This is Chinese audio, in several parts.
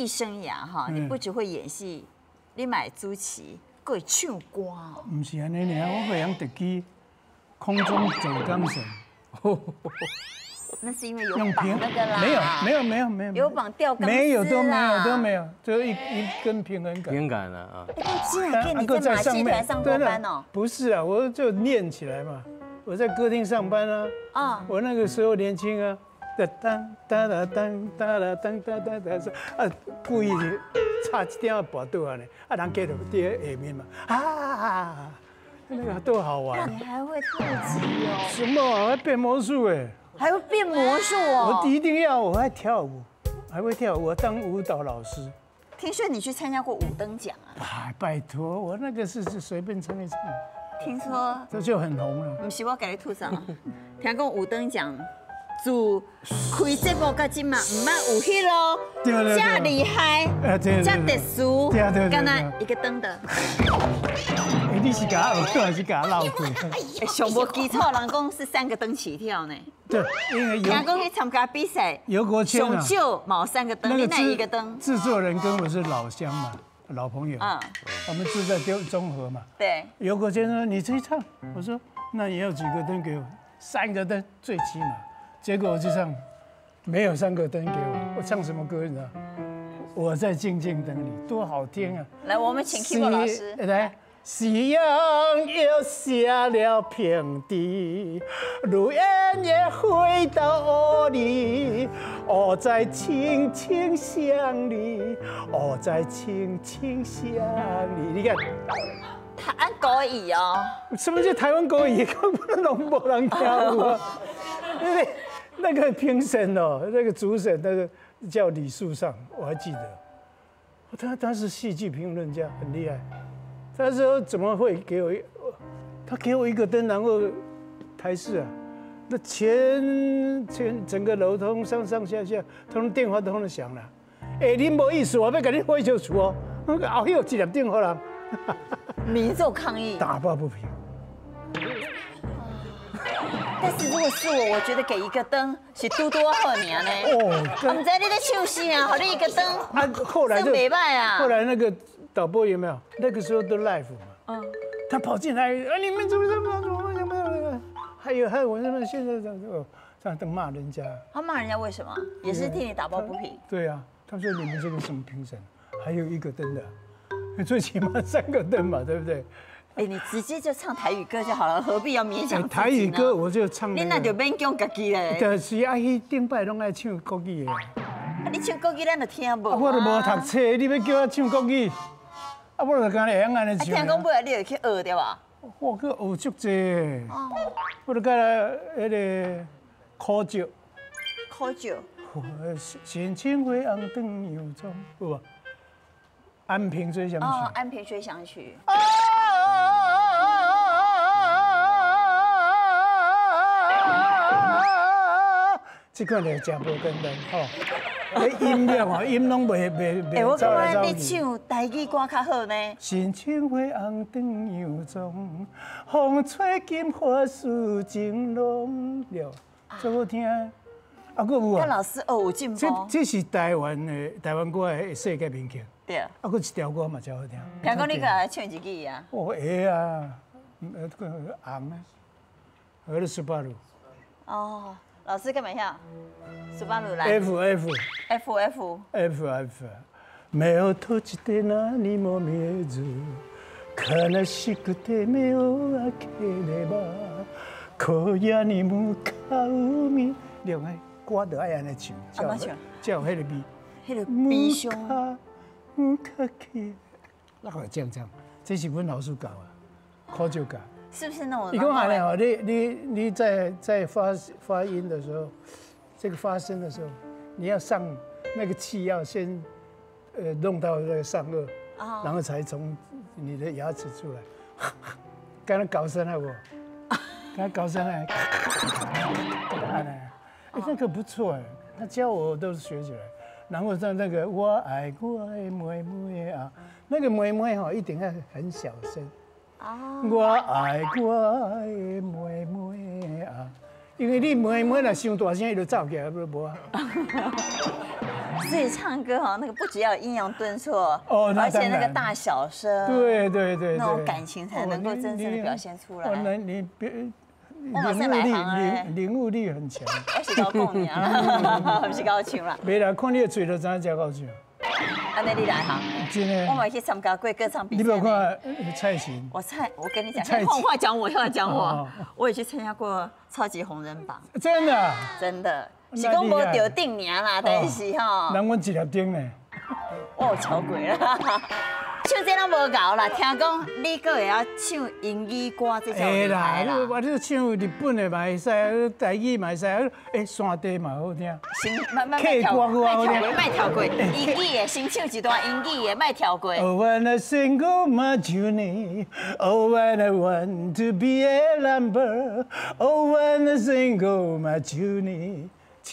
艺生涯哈，你不只会演戏，你买朱琪，会唱歌哦。不是安尼呢，我会用特技空中走钢绳。那是因为有绑那个啦。没有没有没有没有。有绑吊钢丝没有都没有都没有，就一一根平衡杆。平衡杆了啊。竟然跟你在马戏团上过班哦？不是啊，我就练起来嘛。我在歌厅上班啊。啊。我那个时候年轻啊。哒当哒哒当哒哒当哒哒哒说啊，故意差一点拔倒啊呢。啊，人家就在下面嘛。啊。那个多好玩！你还会特技哦？什么？还变魔术哎？还会变魔术哦？我一定要，我还跳舞，还会跳舞，我当舞蹈老师。听说你去参加过五等奖啊？哎，拜托，我那个是是随便唱一唱。听说这就很红了。不是我给你吐槽，听讲五等奖。自开节目到今嘛，唔捌有迄咯，遮厉害，遮特殊，刚才一个灯的。你是假耳朵还是假老鬼？上无基础人讲是三个灯起跳呢。对，因为有。讲去参加比赛。上少冇三个灯，你那一个灯。制作人跟我是老乡嘛，老朋友。嗯。我们住在丢中和嘛。对。尤国谦说：“你去唱。”我说：“那也要几个灯给我？三个灯最起码。”结果我就唱，没有三个灯给我，我唱什么歌你知道？我在静静等你，多好听啊！来，我们请 Kimo 老师来。夕阳又下了平地，如烟也回到屋里，我在轻轻想你，我在轻轻想你。你看，台湾国语哦。什么叫台湾国语？根本都无人跳舞啊！对不对？那个评审哦，那个主审那个叫李树上，我还记得，他他是戏剧评论家，很厉害。他说怎么会给我？他给我一个灯，然后台式啊，那全全整个楼通上上下下，通电话都通响了。哎，你没意思，我要给你回消除哦。有几粒电话啦，民众抗议，打抱不平。但是如果是我，我觉得给一个灯是多多好年呢。哦，我们在你在休息啊，好你一个灯。啊，后来就没办啊。后来那个导播有没有？那个时候都 live 嘛。嗯。他跑进来，啊，你们怎么怎么怎么怎么？还有还有，我那边现在这样这样都骂人家。他骂人家为什么？也是替你打抱不平。对啊，他说你们这个什么评审，还有一个灯的，最起码三个灯嘛，对不对？哎，你直接就唱台语歌就好了，何必要勉强台语歌我就唱。你那就勉强自己嘞。就是啊，去顶摆拢爱唱国语的。啊，你唱国语咱就听无。我都无读册，你要叫我唱国语，啊，我就讲会用安尼唱。听讲不来，你就去学对吧？我去学足济。哦。我就讲迄个苦酒。苦酒。深情回红灯油中，有无？安平追想曲。哦，安平追想曲。这个就真无简单吼，迄音量吼，音拢袂袂 袂走来走去。你唱台语歌较好呢。深情花红灯油中，风吹金花树情浓了，真好听。啊，佫有啊。老师哦，有进步。这这是台湾的台湾歌的世界名曲。对啊。啊，佫一条歌嘛，真好听。听讲你个来唱一句啊？哦，会啊，呃，个红啊，我的十八路。哦。老师干嘛要？苏巴鲁来。F F F F F F。目を閉じて何も見えず悲しくて目を開ければ荒野に向かう海另外歌都爱安尼唱，叫叫迄个悲，迄个悲伤。唔可去，那个这样唱，这是阮老师教啊，考就教。 是不是那种？你讲下来哦，你你你在在发发音的时候，这个发声的时候，你要上那个气要先呃弄到那个上颚，然后才从你的牙齿出来。刚刚搞声了我？刚刚搞声了。哎，那个不错哎，他教我都是学起来。然后在那个我爱我的妹妹啊，那个妹妹哈一定要很小声。我爱我的妹妹啊，因为你妹妹若伤大声，伊就走起来，不无啊。所以唱歌哈，那个不只要阴阳顿挫哦，而且那个大小声，对对对，那种感情才能够真正的表现出来。那你别领悟力，领领悟力很强。我是高共鸣了，不是高唱了。没啦，看你的嘴都怎样叫高唱。安尼你来哈，真的。我们去参加过歌唱比赛。你有看蔡琴？我蔡，我跟你讲，换话讲我，又要讲我。我也去参加过超级红人榜。真的？真的。是讲无得定名啦，但是哈。人阮一粒丁呢。哦，超贵啦。这姐拢无搞啦，听讲你搁会晓唱英语歌这种歌啦。会啦，我你唱日本的嘛会使，台语嘛会使，哎，山地嘛好听。先慢慢跳过，慢跳过，慢跳过。英语的先唱一段英语的，慢跳过。Oh when I sing on my journey, Oh when I want to be a lumber, Oh when I sing on my journey.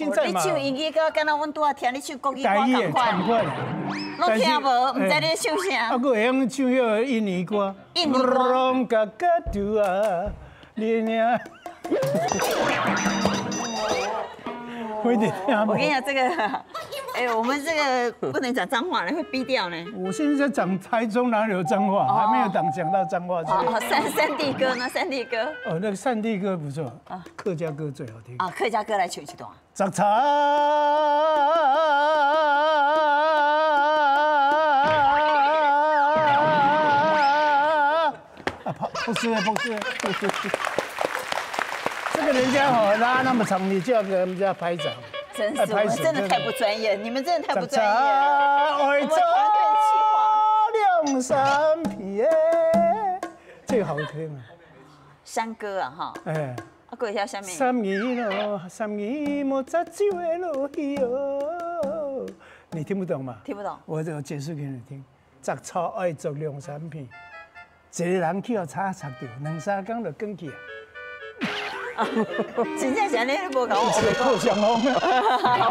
你唱英语歌，敢若阮拄啊听你唱国语歌同款。拢听无，唔知你唱啥。啊，佫会用唱迄印尼歌。印尼歌。我跟你讲这个，哎，我们这个不能讲脏话了，会逼掉呢。我现在在讲台中哪里有脏话，还没有讲讲到脏话。好，三三弟歌呢？三弟歌。哦，那个三弟歌不错啊，客家歌最好听。啊，客家歌来唱一段。杂草。啊，不是不是不是。这个人家好拉那么长，你就要给人家拍掌。真是，我们真的太不专业，你们真的太不专业了。我们团队两三片，这个好听啊。山歌啊，哈。哎。啊，过一下下面。咯，莫扎酒的落去哦。你听不懂吗？听不懂。我我解释给你听。杂草爱做两三片，一个人去要插插掉，两三工就更去啊。真正是安尼，无搞我被破伤风，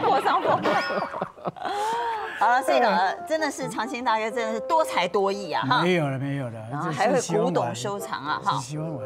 破伤风。好了，这个真的是长青大哥，真的是多才多艺啊！哈没有了，没有了，然后还会古董收藏啊！哈，喜欢玩。